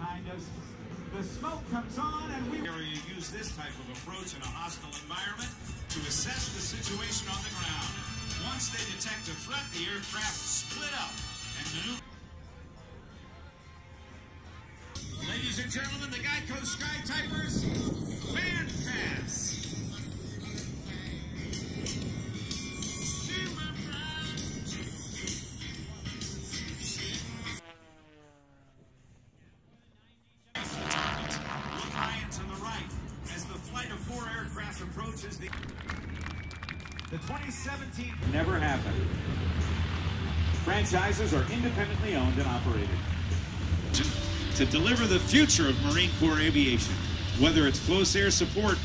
behind us. The smoke comes on, and we. Area use this type of approach in a hostile environment to assess the situation on the ground. Once they detect a threat, the aircraft split up and maneuver. Ladies and gentlemen, the Geico Sky four aircraft approaches the. The 2017 never happened. Franchises are independently owned and operated. to deliver the future of Marine Corps aviation. Whether it's close air support